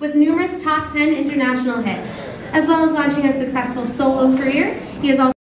with numerous top 10 international hits. As well as launching a successful solo career, he has also